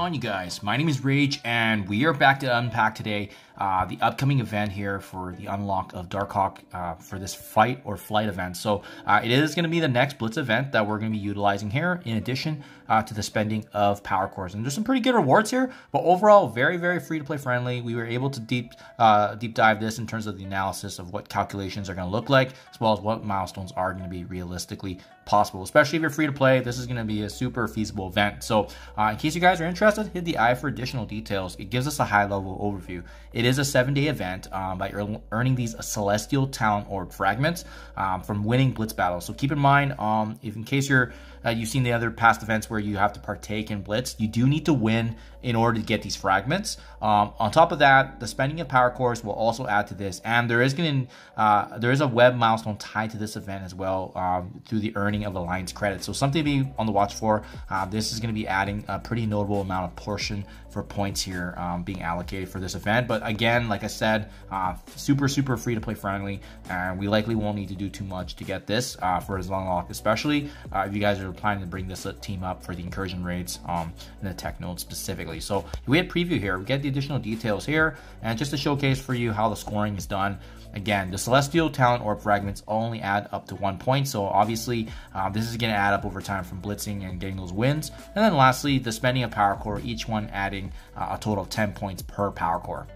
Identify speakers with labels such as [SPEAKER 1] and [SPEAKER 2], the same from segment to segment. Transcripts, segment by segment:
[SPEAKER 1] on, you guys? My name is Rayge, and we are back to unpack today uh, the upcoming event here for the unlock of Darkhawk uh, for this fight or flight event. So uh, it is going to be the next Blitz event that we're going to be utilizing here, in addition uh, to the spending of power cores. And there's some pretty good rewards here, but overall, very, very free to play friendly. We were able to deep uh, deep dive this in terms of the analysis of what calculations are going to look like, as well as what milestones are going to be realistically possible. Especially if you're free to play, this is going to be a super feasible event. So uh, in case you guys are interested, hit the eye for additional details. It gives us a high level overview. It is a seven day event um, by earning these celestial talent orb fragments um, from winning blitz battles. So keep in mind, um, if in case you're uh, you've seen the other past events where you have to partake in blitz, you do need to win in order to get these fragments. Um, on top of that, the spending of power cores will also add to this, and there is going uh, there is a web milestone tied to this event as well um, through the earning of alliance credits. So something to be on the watch for. Uh, this is going to be adding a pretty notable amount of portion for points here um, being allocated for this event. But again, like I said, uh, super super free to play friendly, and we likely won't need to do too much to get this uh, for as long lock, especially uh, if you guys are planning to bring this team up for the incursion raids um, in the tech node specifically specifically. So we had preview here. We get the additional details here, and just to showcase for you how the scoring is done. Again, the Celestial Talent Orb fragments only add up to one point, so obviously uh, this is going to add up over time from blitzing and getting those wins. And then lastly, the spending of Power Core, each one adding uh, a total of 10 points per Power Core.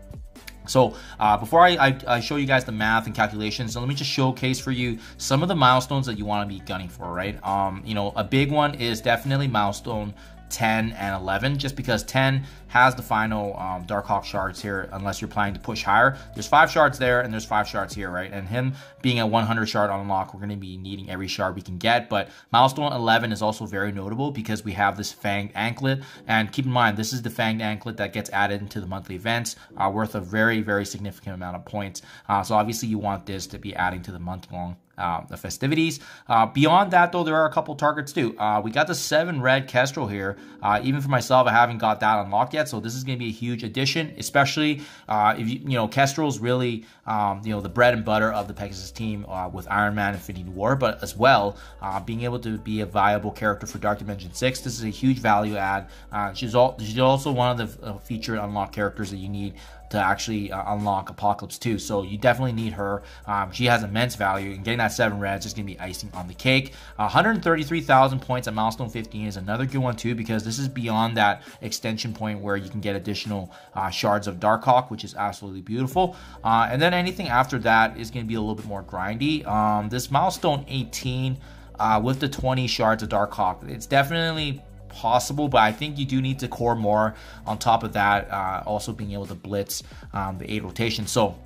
[SPEAKER 1] So uh, before I, I, I, show you guys the math and calculations, let me just showcase for you some of the milestones that you want to be gunning for, right? Um, you know, a big one is definitely milestone 10 and 11 just because 10 has the final um, Darkhawk shards here unless you're planning to push higher. There's five shards there and there's five shards here, right? And him being a 100 shard unlock, we're going to be needing every shard we can get. But milestone 11 is also very notable because we have this fanged anklet. And keep in mind, this is the fanged anklet that gets added into the monthly events, uh, worth a very, very significant amount of points. Uh, so obviously you want this to be adding to the month-long uh, the festivities. Uh, beyond that, though, there are a couple targets too. Uh, we got the seven red Kestrel here. Uh, even for myself, I haven't got that unlocked yet, so this is going to be a huge addition, especially uh, if you you know Kestrel's really um, you know the bread and butter of the Pegasus team uh, with Iron Man Infinity War, but as well being able to be a viable character for Dark Dimension Six. This is a huge value add. she's, all, she's also one of the featured unlocked characters that you need to actually uh, unlock Apocalypse 2. So you definitely need her. Um, she has immense value, and getting that 7 red is just going to be icing on the cake. Uh, 133,000 points at milestone 15 is another good one, too, because this is beyond that extension point where you can get additional uh, shards of Darkhawk, which is absolutely beautiful. Uh, and then anything after that is going to be a little bit more grindy. Um, this milestone 18. Uh, with the 20 shards of Darkhawk, it's definitely possible, but I think you do need to core more on top of that, uh, also being able to blitz um, the eight rotation. So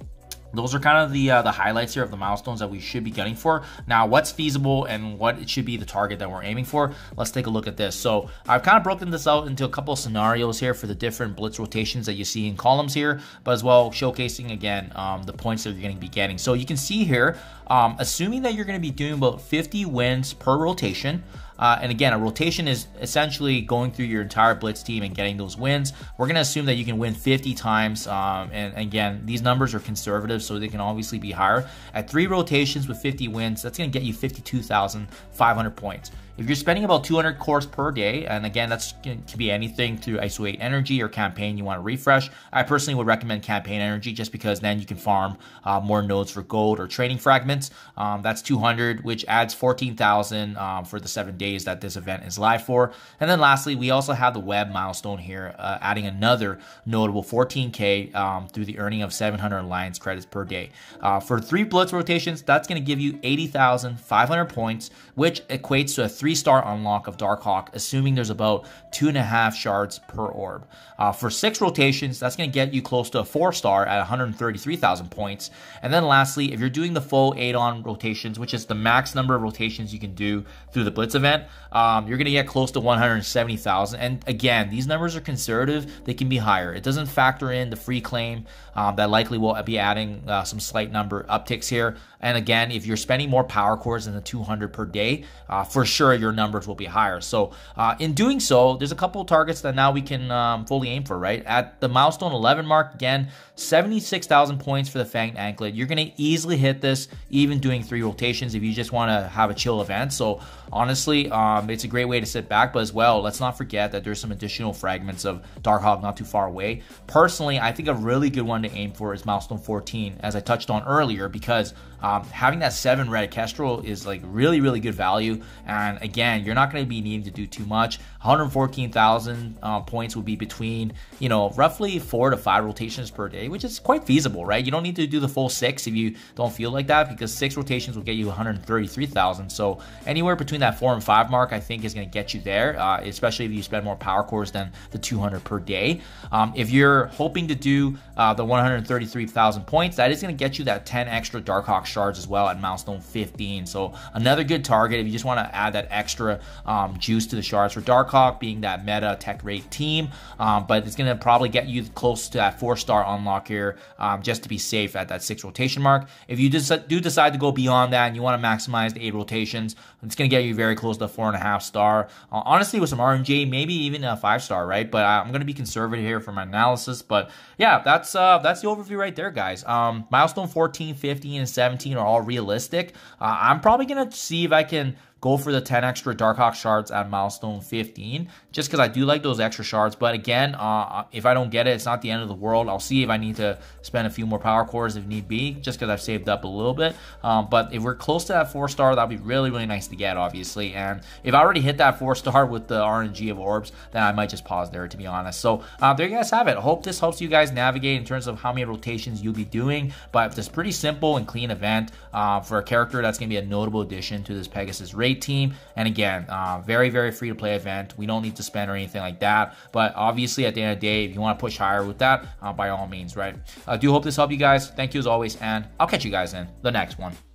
[SPEAKER 1] those are kind of the uh, the highlights here of the milestones that we should be gunning for. Now, what's feasible and what it should be the target that we're aiming for? Let's take a look at this. So I've kind of broken this out into a couple of scenarios here for the different blitz rotations that you see in columns here, but as well showcasing again um, the points that you're going to be getting. So you can see here, um, assuming that you're going to be doing about 50 wins per rotation. Uh, and again, a rotation is essentially going through your entire blitz team and getting those wins. We're going to assume that you can win 50 times. Um, and again, these numbers are conservative, so they can obviously be higher. At three rotations with 50 wins, that's going to get you 52,500 points. If you're spending about 200 cores per day, and again, that's can be anything through ISO 8 Energy or Campaign you want to refresh, I personally would recommend Campaign Energy just because then you can farm uh, more nodes for gold or training fragments. Um, that's 200, which adds 14,000 um, for the seven days that this event is live for. And then lastly, we also have the web milestone here, uh, adding another notable 14K um, through the earning of 700 Alliance credits per day. Uh, for three Blitz rotations, that's going to give you 80,500 points, which equates to a three three star unlock of Darkhawk, assuming there's about two and a half shards per orb. Uh, for six rotations, that's going to get you close to a four star at 133,000 points. And then lastly, if you're doing the full eight on rotations, which is the max number of rotations you can do through the Blitz event, um, you're going to get close to 170,000. And again, these numbers are conservative, they can be higher. It doesn't factor in the free claim um, that likely will be adding uh, some slight number upticks here. And again, if you're spending more power cores than the 200 per day, uh, for sure your numbers will be higher. So uh, in doing so, there's a couple targets that now we can um, fully aim for, right? At the milestone 11 mark, again, 76,000 points for the Fanged Anklet. You're going to easily hit this even doing three rotations if you just want to have a chill event. So honestly, um, it's a great way to sit back. But as well, let's not forget that there's some additional fragments of Darkhawk not too far away. Personally, I think a really good one to aim for is milestone 14, as I touched on earlier, because um, having that seven red Kestrel is like really, really good value. And again, you're not going to be needing to do too much. 114,000 uh, points would be between, you know, roughly four to five rotations per day, which is quite feasible, right? You don't need to do the full six if you don't feel like that because six rotations will get you 133,000. So anywhere between that four and five mark, I think is going to get you there, uh, especially if you spend more power cores than the 200 per day. Um, if you're hoping to do uh, the 133,000 points, that is going to get you that 10 extra Darkhawk shards as well at milestone 15. So another good target if you just want to add that extra um, juice to the shards for Dark Being that meta tech rate team, um, but it's going to probably get you close to that four star unlock here um, just to be safe at that six rotation mark. If you just do decide to go beyond that and you want to maximize the eight rotations, it's going to get you very close to four and a half star. Uh, honestly, with some RNG, maybe even a five star, right? But I'm going to be conservative here for my analysis. But yeah, that's uh, that's the overview right there, guys. Um, milestone 14, 15, and 17 are all realistic. Uh, I'm probably going to see if I can go for the 10 extra Darkhawk shards at milestone 15, just because I do like those extra shards. But again, uh, if I don't get it, it's not the end of the world. I'll see if I need to spend a few more power cores if need be, just because I've saved up a little bit. Um, but if we're close to that four star, that'd be really, really nice to get, obviously. And if I already hit that four star with the RNG of orbs, then I might just pause there, to be honest. So uh, there you guys have it. Hope this helps you guys navigate in terms of how many rotations you'll be doing. But it's pretty simple and clean event uh, for a character that's going to be a notable addition to this Pegasus raid team. And again, uh, very, very free to play event. We don't need to spend or anything like that. But obviously, at the end of the day, if you want to push higher with that, uh, by all means, right? I do hope this helped you guys. Thank you as always, and I'll catch you guys in the next one.